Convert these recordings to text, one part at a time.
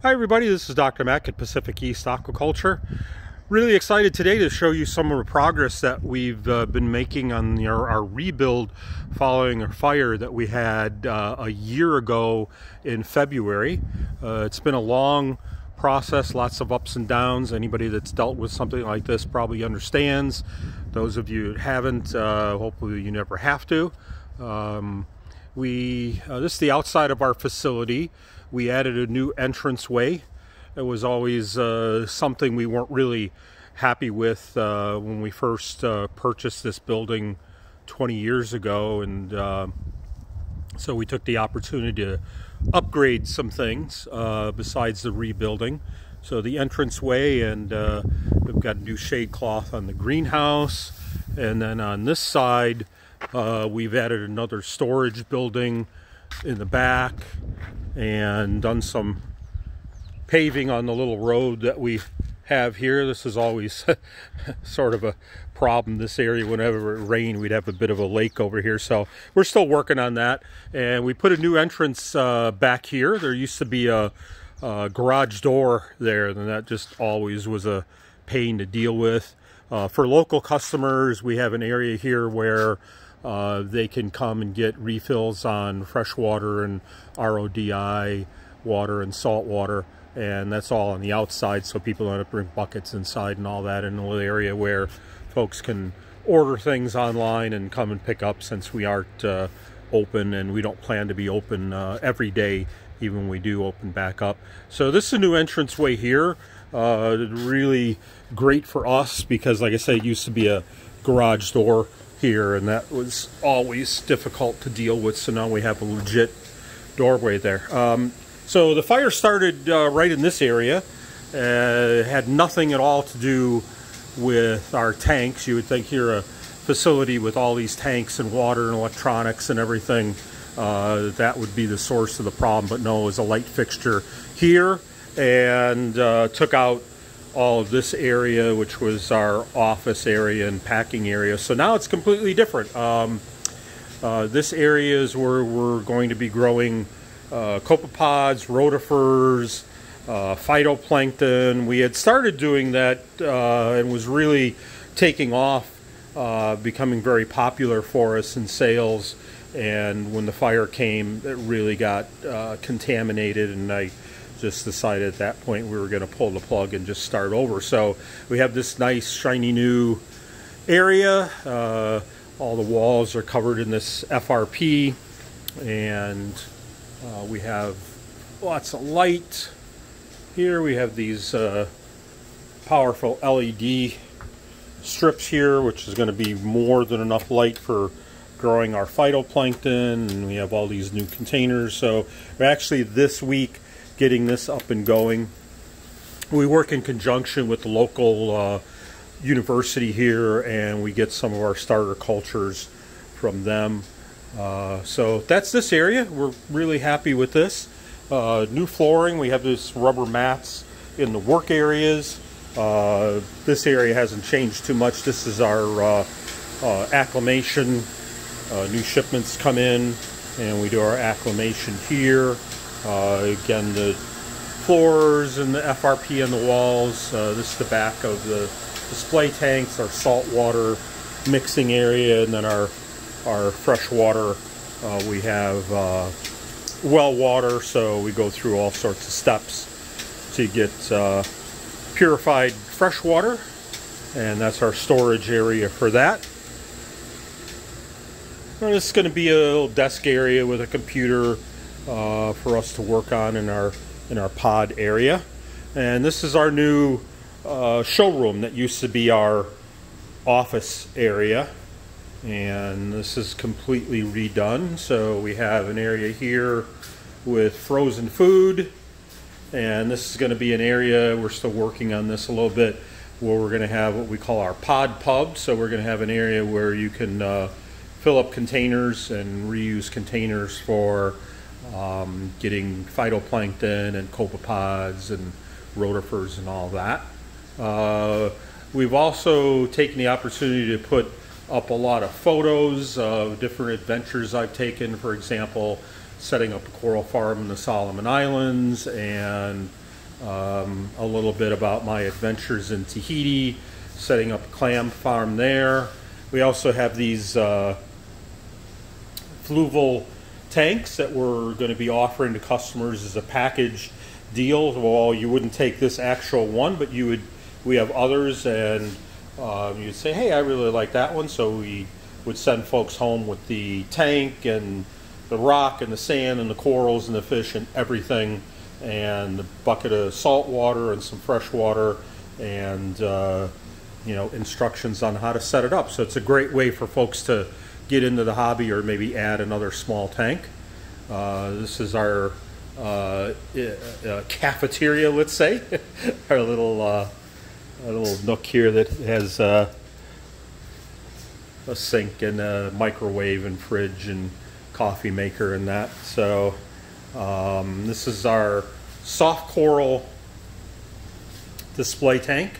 Hi everybody, this is Dr. Mack at Pacific East Aquaculture. Really excited today to show you some of the progress that we've uh, been making on our, our, rebuild following a fire that we had uh, a year ago in February. Uh, it's been a long process, lots of ups and downs. Anybody that's dealt with something like this probably understands. Those of you that haven't, uh, hopefully you never have to. Um, we uh, this is the outside of our facility we added a new entrance way. It was always uh, something we weren't really happy with uh, when we first uh, purchased this building 20 years ago. And uh, so we took the opportunity to upgrade some things uh, besides the rebuilding. So the entrance way and we've got new shade cloth on the greenhouse. And then on this side uh, we've added another storage building in the back and done some paving on the little road that we have here. This is always sort of a problem, this area. Whenever it rained, we'd have a bit of a lake over here. So we're still working on that. And we put a new entrance uh, back here. There used to be a, a garage door there, and that just always was a pain to deal with. Uh, for local customers, we have an area here where uh, they can come and get refills on fresh water and RODI water and salt water and that's all on the outside so people don't have to bring buckets inside and all that in little area where folks can order things online and come and pick up since we aren't uh, open and we don't plan to be open uh, every day even when we do open back up. So this is a new entrance way here. Uh, really great for us because like I said, it used to be a garage door here and that was always difficult to deal with so now we have a legit doorway there. Um, so the fire started uh, right in this area. Uh, had nothing at all to do with our tanks. You would think here a facility with all these tanks and water and electronics and everything uh, that would be the source of the problem but no it was a light fixture here and uh, took out all of this area, which was our office area and packing area. So now it's completely different. Um, uh, this area is where we're going to be growing uh, copepods, rotifers, uh, phytoplankton. We had started doing that uh, and was really taking off, uh, becoming very popular for us in sales. And when the fire came, it really got uh, contaminated, and I just decided at that point we were going to pull the plug and just start over. So we have this nice shiny new area. Uh, all the walls are covered in this FRP and uh, we have lots of light. Here we have these uh, powerful LED strips here which is going to be more than enough light for growing our phytoplankton and we have all these new containers so actually this week getting this up and going. We work in conjunction with the local uh, university here and we get some of our starter cultures from them. Uh, so that's this area. We're really happy with this. Uh, new flooring, we have this rubber mats in the work areas. Uh, this area hasn't changed too much. This is our uh, uh, acclimation. new shipments come in and we do our acclimation here. Uh, again, the floors and the FRP on the walls. Uh, this is the back of the display tanks, our salt water mixing area, and then our our fresh water. Uh, we have uh, well water, so we go through all sorts of steps to get uh, purified fresh water, and that's our storage area for that. Well, this is going to be a little desk area with a computer uh, for us to work on in our in our pod area. And this is our new uh, showroom that used to be our office area. And this is completely redone. So we have an area here with frozen food. And this is going to be an area, we're still working on this a little bit, where we're going to have what we call our pod pub. So we're going to have an area where you can uh, fill up containers and reuse containers for um, getting phytoplankton and copepods and rotifers and all that. Uh, we've also taken the opportunity to put up a lot of photos of different adventures I've taken. For example, setting up a coral farm in the Solomon Islands and um, a little bit about my adventures in Tahiti, setting up a clam farm there. We also have these uh, fluval tanks that we're going to be offering to customers as a package deal. Well, you wouldn't take this actual one, but you would. We have others, and um, you'd say, "Hey, I really like that one," so we would send folks home with the tank and the rock and the sand and the corals and the fish and everything, and a bucket of salt water and some fresh water, and uh, you know instructions on how to set it up. So it's a great way for folks to get into the hobby or maybe add another small tank. Uh, this is our uh, uh, cafeteria, let's say, our little uh, a little nook here that has uh, a sink and a microwave and fridge and coffee maker and that. So um, this is our soft coral display tank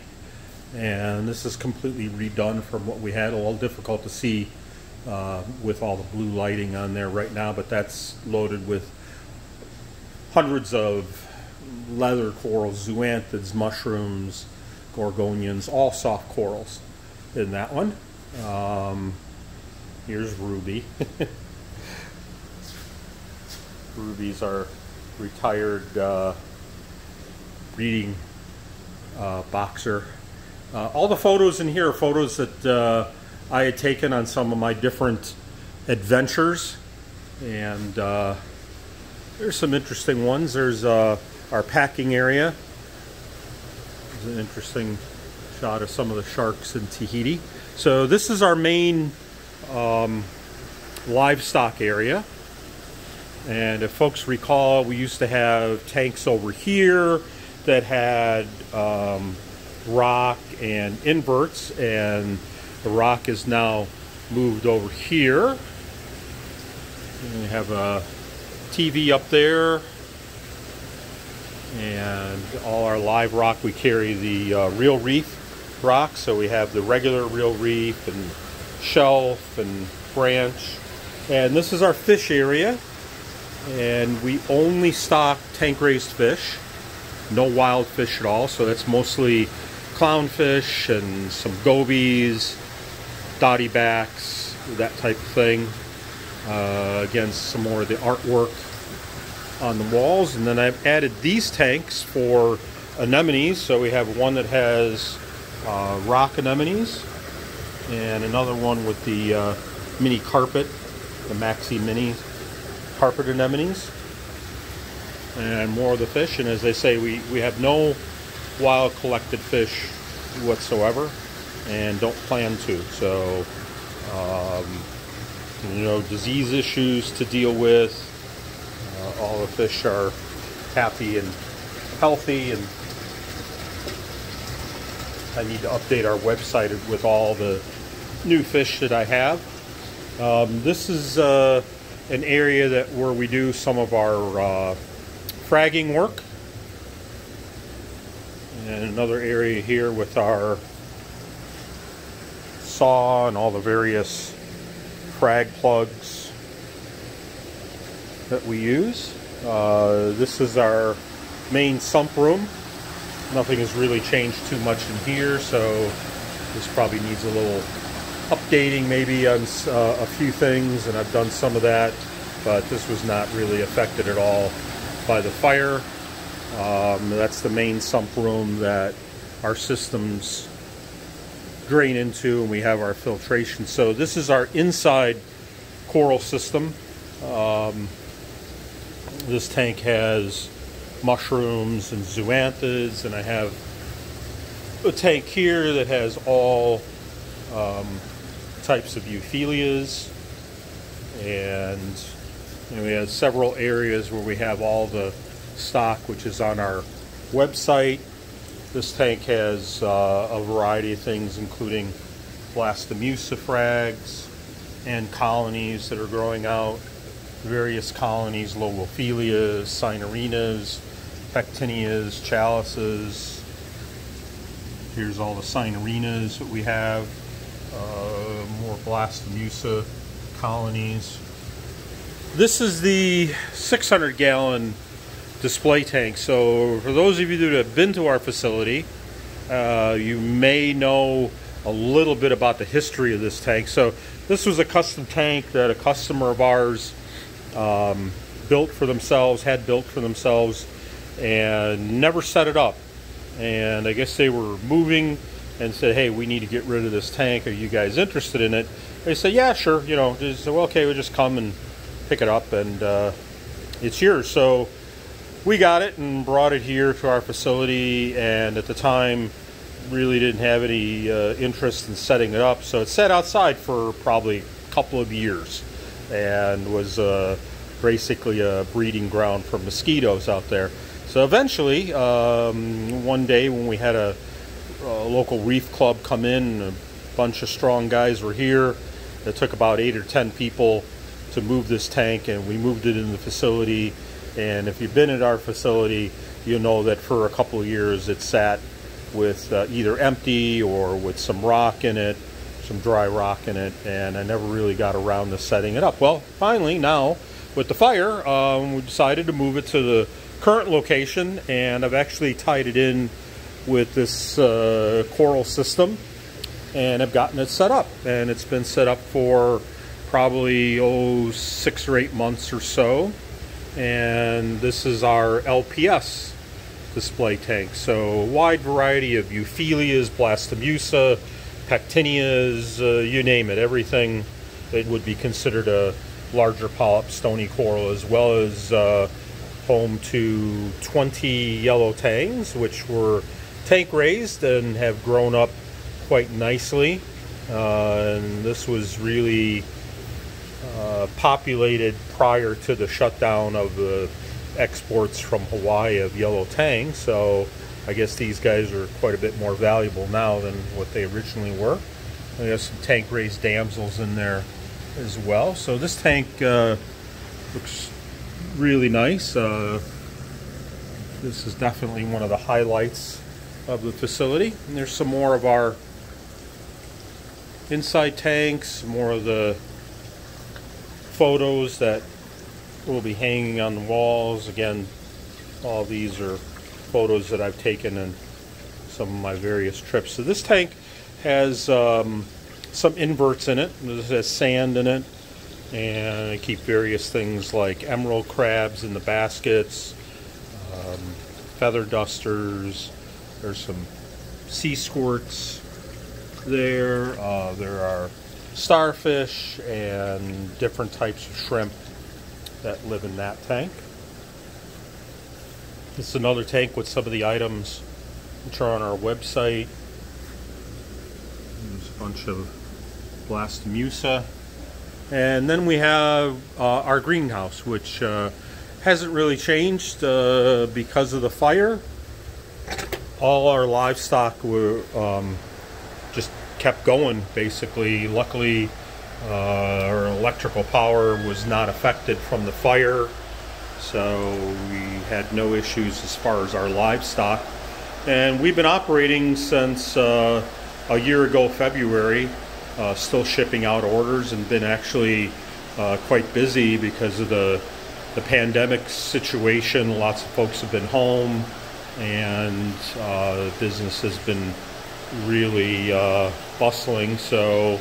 and this is completely redone from what we had. A little difficult to see uh, with all the blue lighting on there right now, but that's loaded with hundreds of leather corals, zoanthids, mushrooms, gorgonians, all soft corals in that one. Um, here's Ruby. Ruby's our retired uh, breeding uh, boxer. Uh, all the photos in here are photos that uh, I had taken on some of my different adventures. And uh, there's some interesting ones. There's uh, our packing area. There's an interesting shot of some of the sharks in Tahiti. So this is our main um, livestock area. And if folks recall, we used to have tanks over here that had um, rock and inverts, and the rock is now moved over here. And we have a TV up there, and all our live rock, we carry the uh, real reef rock, so we have the regular real reef and shelf and branch. And this is our fish area, and we only stock tank raised fish, no wild fish at all, so that's mostly clownfish and some gobies, dotty backs, that type of thing. Uh, again, some more of the artwork on the walls. And then I've added these tanks for anemones. So we have one that has uh, rock anemones and another one with the uh, mini carpet, the Maxi Mini carpet anemones. And more of the fish. And as they say, we, we have no wild collected fish whatsoever and don't plan to. So, um, you know, disease issues to deal with. Uh, all the fish are happy and healthy and I need to update our website with all the new fish that I have. Um, this is uh, an area that where we do some of our uh, fragging work. And another area here with our saw and all the various frag plugs that we use. Uh, this is our main sump room nothing has really changed too much in here, so this probably needs a little updating maybe on uh, a few things, and I've done some of that, but this was not really affected at all by the fire. Um, that's the main sump room that our systems drain into, and we have our filtration. So this is our inside coral system. Um, this tank has mushrooms and zoanthids, and I have a tank here that has all um, types of euphyllias, and you know, we have several areas where we have all the stock, which is on our website. This tank has uh, a variety of things, including blastomussa frags and colonies that are growing out, various colonies, lobophyllias, cynarinas, pectinias, chalices. Here's all the cynarinas that we have. Uh, more blastomussa colonies. This is the 600 gallon display tank. So for those of you that have been to our facility, uh, you may know a little bit about the history of this tank. So this was a custom tank that a customer of ours um, built for themselves, had built for themselves, and never set it up. And I guess they were moving and said, hey, we need to get rid of this tank. Are you guys interested in it? They said, yeah, sure. You know, just well, okay, we'll just come and pick it up and uh, it's yours. So we got it and brought it here to our facility and at the time really didn't have any uh, interest in setting it up. So it sat outside for probably a couple of years and was uh, basically a breeding ground for mosquitoes out there. So eventually, um, one day when we had a, a, local reef club come in, a bunch of strong guys were here. It took about eight or ten people to move this tank, and we moved it in the facility. And if you've been at our facility, you know that for a couple of years it sat with uh, either empty or with some rock in it, some dry rock in it, and I never really got around to setting it up. Well, finally, now with the fire, um, we decided to move it to the current location, and I've actually tied it in with this uh, coral system, and I've gotten it set up, and it's been set up for probably oh six or eight months or so, and this is our LPS display tank. So a wide variety of euphyllias, blastomussa, pectinias, uh, you name it, everything that would be considered a larger polyp stony coral as well as uh, home to 20 yellow tangs which were tank raised and have grown up quite nicely uh, and this was really uh, populated prior to the shutdown of the exports from Hawaii of yellow tang, so I guess these guys are quite a bit more valuable now than what they originally were. We have some tank raised damsels in there as well. So this tank uh, looks really nice. Uh, this is definitely one of the highlights of the facility. And there's some more of our inside tanks, more of the photos that will be hanging on the walls. Again, all these are photos that I've taken in some of my various trips. So this tank has um, some inverts in it. This has sand in it. And I keep various things like emerald crabs in the baskets, um, feather dusters. There's some sea squirts there. Uh, there are starfish and different types of shrimp that live in that tank. Is another tank with some of the items which are on our website. There's a bunch of Blastomussa. And then we have uh, our greenhouse, which uh, hasn't really changed uh, because of the fire. All our livestock were um, kept going, basically. Luckily, uh, our electrical power was not affected from the fire, so we had no issues as far as our livestock. And we've been operating since uh, a year ago, February uh, still shipping out orders and been actually uh, quite busy because of the the pandemic situation. Lots of folks have been home, and uh, business has been really uh, bustling. So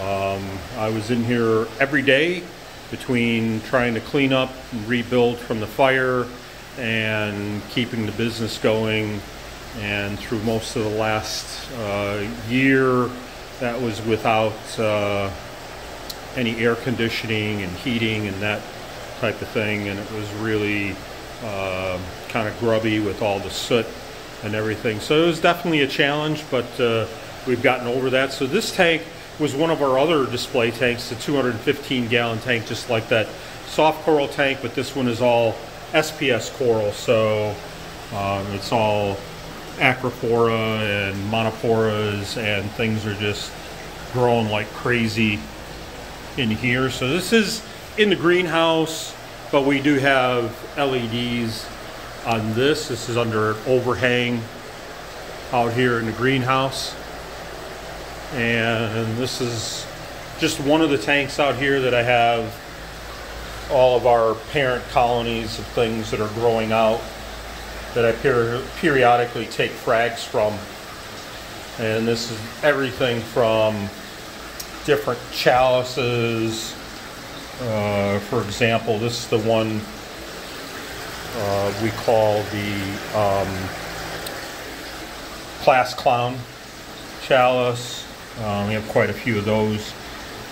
um, I was in here every day between trying to clean up and rebuild from the fire and keeping the business going. And through most of the last uh, year, that was without uh, any air conditioning and heating and that type of thing and it was really uh, kind of grubby with all the soot and everything so it was definitely a challenge but uh, we've gotten over that so this tank was one of our other display tanks the 215 gallon tank just like that soft coral tank but this one is all SPS coral so um, it's all acropora and montiporas and things are just growing like crazy in here. So this is in the greenhouse, but we do have LEDs on this. This is under overhang out here in the greenhouse. And this is just one of the tanks out here that I have all of our parent colonies of things that are growing out that I per periodically take frags from. And this is everything from different chalices. Uh, for example, this is the one uh, we call the um, class clown chalice. Um, we have quite a few of those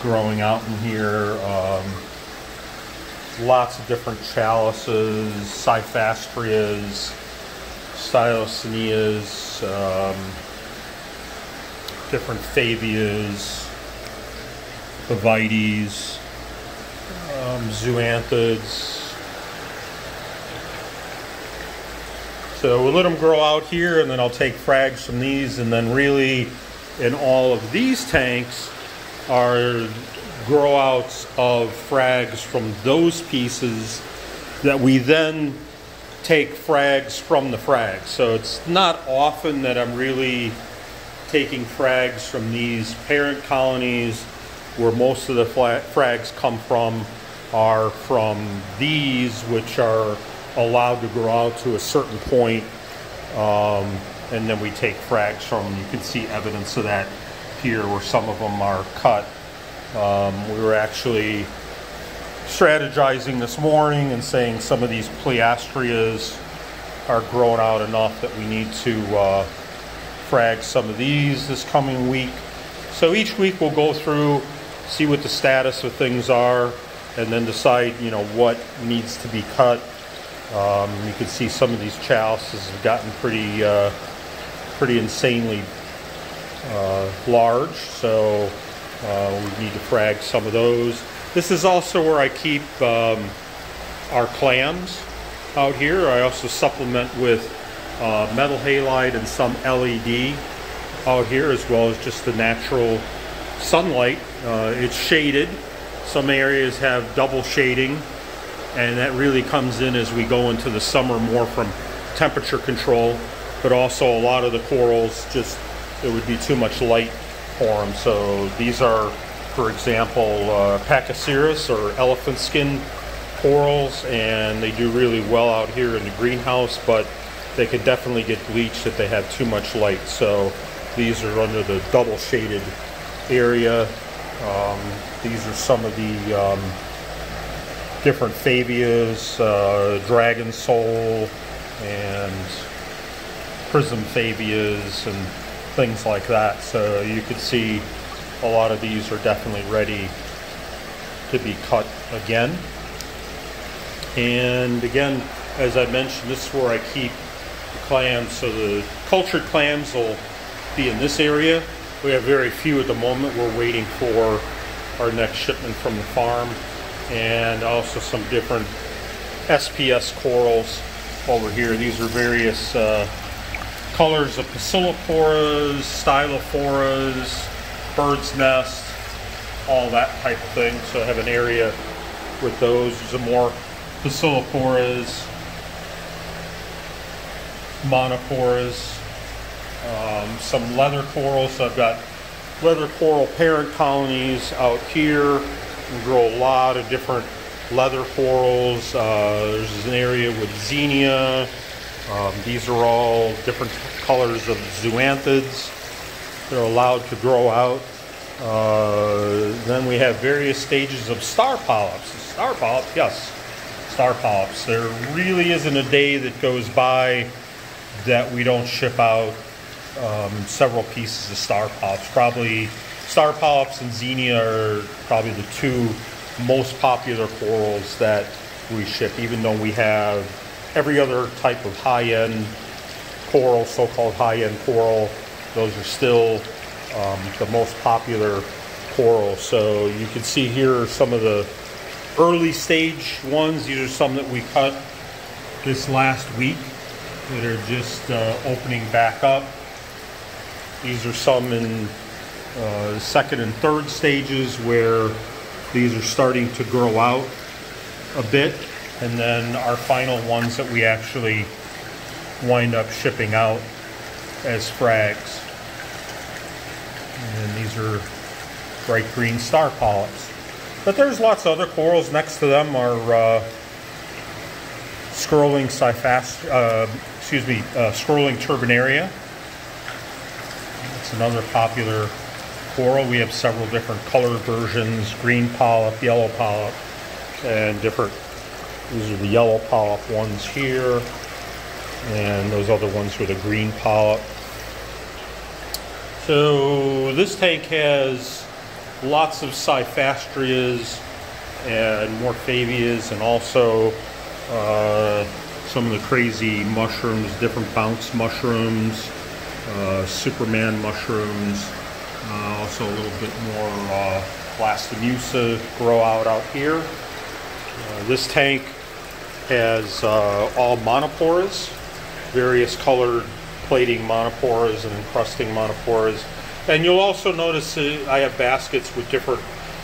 growing out in here. Um, lots of different chalices, cyphastreas, stylocinias, um, different favias, Favites, um, zoanthids. So we'll let them grow out here and then I'll take frags from these and then really in all of these tanks are grow outs of frags from those pieces that we then take frags from the frags. So it's not often that I'm really taking frags from these parent colonies where most of the frags come from are from these which are allowed to grow out to a certain point um, and then we take frags from them. You can see evidence of that here where some of them are cut um, we were actually strategizing this morning and saying some of these Pleastrias are growing out enough that we need to uh, frag some of these this coming week. So each week we'll go through, see what the status of things are, and then decide, you know, what needs to be cut. Um, you can see some of these chalices have gotten pretty, uh, pretty insanely uh, large. So uh, we need to frag some of those. This is also where I keep um, our clams out here. I also supplement with uh, metal halide and some LED out here as well as just the natural sunlight. Uh, it's shaded. Some areas have double shading and that really comes in as we go into the summer more from temperature control but also a lot of the corals just it would be too much light for them. So these are, for example, uh, or elephant skin corals, and they do really well out here in the greenhouse, but they can definitely get bleached if they have too much light. So these are under the double shaded area. Um, these are some of the um, different favias, uh, dragon soul, and prism favias, and things like that. So you could see a lot of these are definitely ready to be cut again. And again, as I mentioned, this is where I keep the clams. So the cultured clams will be in this area. We have very few at the moment. We're waiting for our next shipment from the farm and also some different SPS corals over here. These are various uh, colors of Pocilloporas, Stylophoras, bird's nest, all that type of thing. So I have an area with those. There's more Pocilloporas, Montiporas, um, some leather corals. So I've got leather coral parent colonies out here. We grow a lot of different leather corals. Uh, there's an area with Xenia, um, these are all different colors of zoanthids. They're allowed to grow out. Uh, then we have various stages of star polyps. Star polyps, yes, star polyps. There really isn't a day that goes by that we don't ship out um, several pieces of star polyps. Probably star polyps and xenia are probably the two most popular corals that we ship, even though we have every other type of high-end coral, so-called high-end coral, those are still um, the most popular coral. So you can see here some of the early stage ones. These are some that we cut this last week that are just uh, opening back up. These are some in uh, second and third stages where these are starting to grow out a bit and then our final ones that we actually wind up shipping out as frags. And these are bright green star polyps. But there's lots of other corals. Next to them are uh, scrolling cyphast, uh, excuse me, uh, scrolling turbinaria. It's another popular coral. We have several different color versions, green polyp, yellow polyp, and different, these are the yellow polyp ones here, and those other ones with the green polyp. So this tank has lots of cyphastreas and morphavias and also uh, some of the crazy mushrooms, different bounce mushrooms, uh, Superman mushrooms, uh, also a little bit more uh, blastomussa grow out out here. Uh, this tank has uh, all montipores, various colored plating montipores and encrusting montipores. And you'll also notice uh, I have baskets with different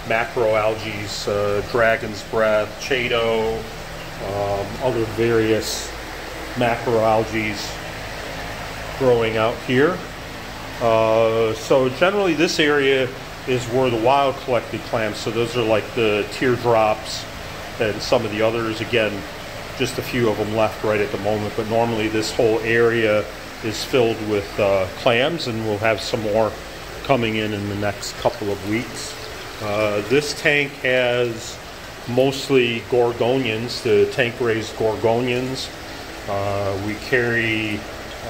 macroalgae, uh, dragon's breath, chaeto, um, other various macroalgae growing out here. Uh, so generally this area is where the wild collected clams, so those are like the teardrops and some of the others. Again, just a few of them left right at the moment, but normally this whole area is filled with uh, clams and we'll have some more coming in in the next couple of weeks. Uh, this tank has mostly gorgonians, the tank raised gorgonians. Uh, we carry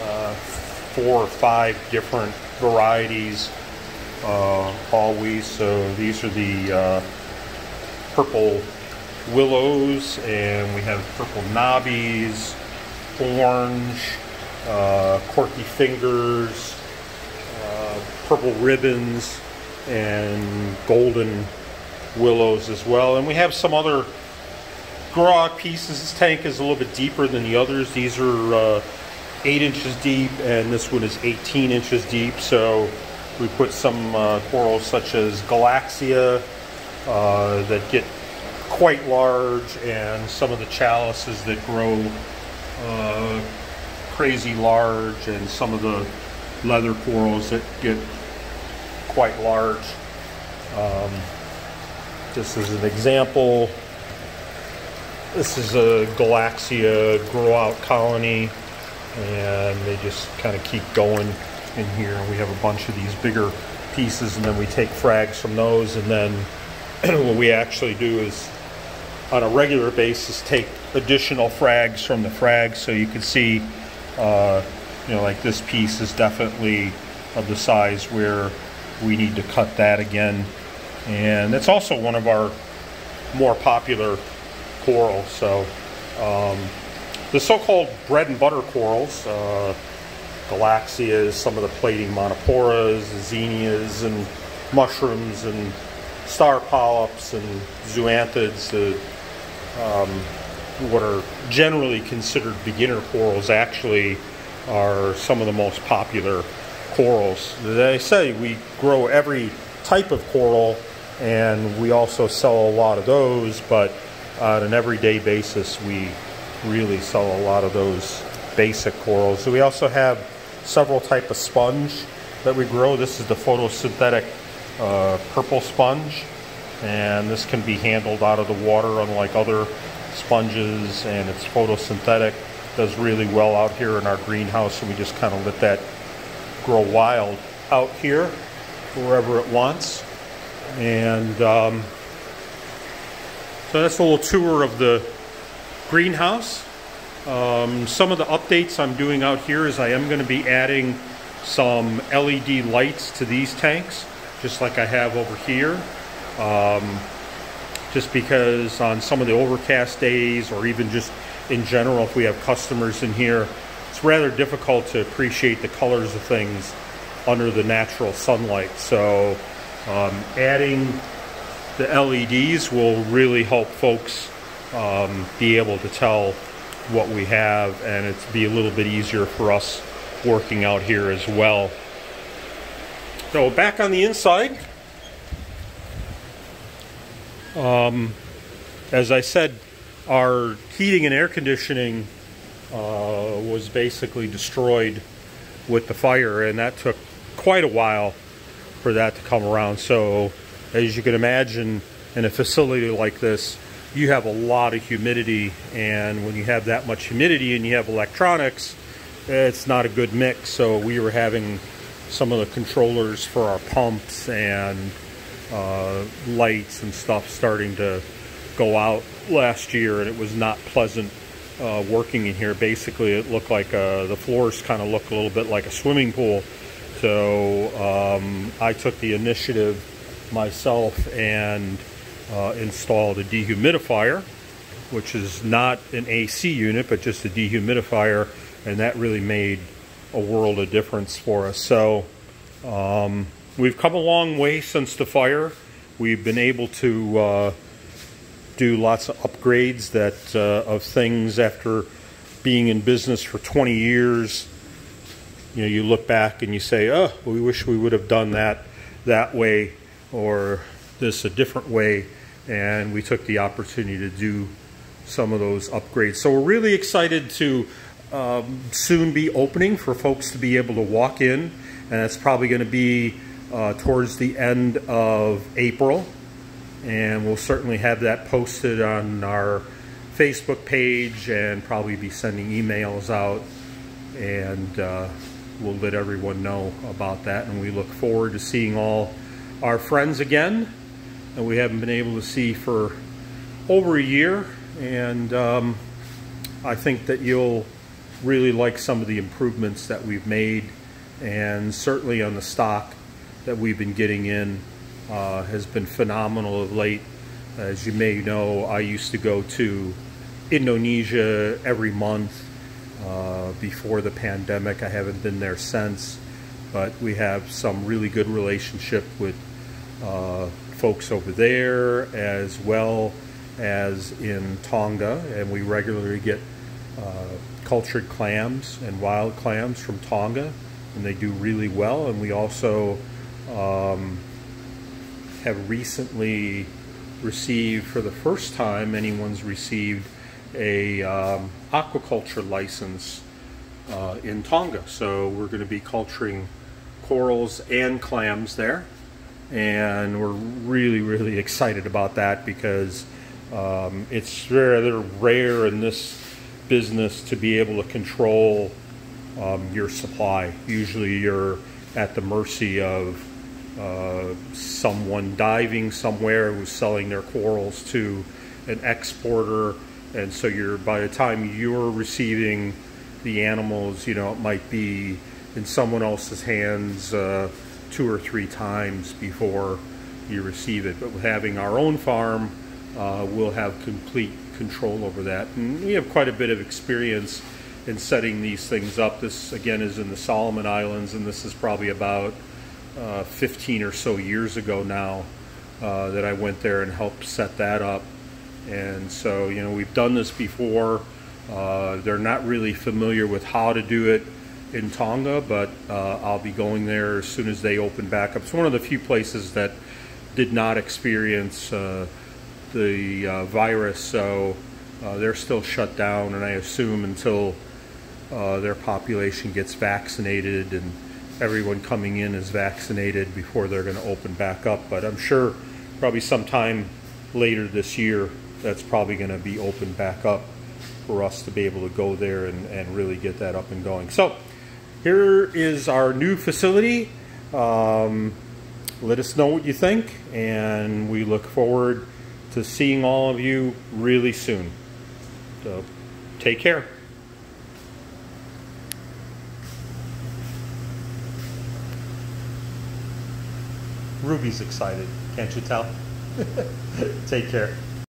uh, four or five different varieties uh, always. So these are the uh, purple willows and we have purple knobbies, orange, uh, corky fingers, uh, purple ribbons, and golden willows as well. And we have some other gorg pieces. This tank is a little bit deeper than the others. These are uh, 8 inches deep, and this one is 18 inches deep. So we put some uh, corals such as Galaxea uh, that get quite large, and some of the chalices that grow uh, crazy large and some of the leather corals that get quite large. Um, just as an example, this is a Galaxea grow out colony and they just kind of keep going in here. We have a bunch of these bigger pieces and then we take frags from those and then what we actually do is on a regular basis take additional frags from the frags so you can see uh, you know, like this piece is definitely of the size where we need to cut that again. And it's also one of our more popular corals. So um, the so-called bread and butter corals, uh, Galaxeas, some of the plating montiporas, xenias, and mushrooms, and star polyps, and zoanthids, uh, um, what are generally considered beginner corals actually are some of the most popular corals. I say, we grow every type of coral and we also sell a lot of those, but on an everyday basis, we really sell a lot of those basic corals. We also have several type of sponge that we grow. This is the photosynthetic uh, purple sponge, and this can be handled out of the water unlike other sponges and it's photosynthetic. Does really well out here in our greenhouse, so we just kind of let that grow wild out here wherever it wants. And um, so that's a little tour of the greenhouse. Um, some of the updates I'm doing out here is I am going to be adding some LED lights to these tanks, just like I have over here. Um, just because on some of the overcast days or even just in general if we have customers in here it's rather difficult to appreciate the colors of things under the natural sunlight. So um, adding the LEDs will really help folks um, be able to tell what we have and it's be a little bit easier for us working out here as well. So back on the inside um, as I said, our heating and air conditioning uh, was basically destroyed with the fire, and that took quite a while for that to come around. So, as you can imagine, in a facility like this, you have a lot of humidity and when you have that much humidity and you have electronics, it's not a good mix. So we were having some of the controllers for our pumps and uh, lights and stuff starting to go out last year and it was not pleasant uh, working in here. Basically, it looked like uh, the floors kind of look a little bit like a swimming pool. So um, I took the initiative myself and uh, installed a dehumidifier, which is not an AC unit, but just a dehumidifier, and that really made a world of difference for us. So um, we've come a long way since the fire. We've been able to uh, do lots of upgrades that uh, of things after being in business for 20 years. You know, you look back and you say, "Oh, we wish we would have done that that way or this a different way." And we took the opportunity to do some of those upgrades. So we're really excited to um, soon be opening for folks to be able to walk in, and that's probably going to be uh, towards the end of April. And we'll certainly have that posted on our Facebook page and probably be sending emails out. And uh, we'll let everyone know about that. And we look forward to seeing all our friends again that we haven't been able to see for over a year. And um, I think that you'll really like some of the improvements that we've made and certainly on the stock that we've been getting in uh, has been phenomenal of late. As you may know, I used to go to Indonesia every month uh, before the pandemic. I haven't been there since, but we have some really good relationship with uh, folks over there as well as in Tonga, and we regularly get uh, cultured clams and wild clams from Tonga, and they do really well. And we also um, have recently received, for the first time, anyone's received a um, aquaculture license uh, in Tonga. So we're going to be culturing corals and clams there. And we're really, really excited about that because um, it's rather rare in this business to be able to control um, your supply. Usually you're at the mercy of uh, someone diving somewhere who's selling their corals to an exporter. And so you're by the time you're receiving the animals you know it might be in someone else's hands uh, two or three times before you receive it. But with having our own farm uh, we'll have complete control over that. And we have quite a bit of experience in setting these things up. This again is in the Solomon Islands and this is probably about uh, 15 or so years ago now uh, that I went there and helped set that up. And so, you know, we've done this before. Uh, they're not really familiar with how to do it in Tonga, but uh, I'll be going there as soon as they open back up. It's one of the few places that did not experience uh, the uh, virus, so they're still shut down, and I assume until their population gets vaccinated and everyone coming in is vaccinated before they're going to open back up. But I'm sure probably sometime later this year, that's probably going to be open back up for us to be able to go there and, and really get that up and going. So here is our new facility. Um, let us know what you think, and we look forward to seeing all of you really soon. So take care. Ruby's excited. Can't you tell? Take care.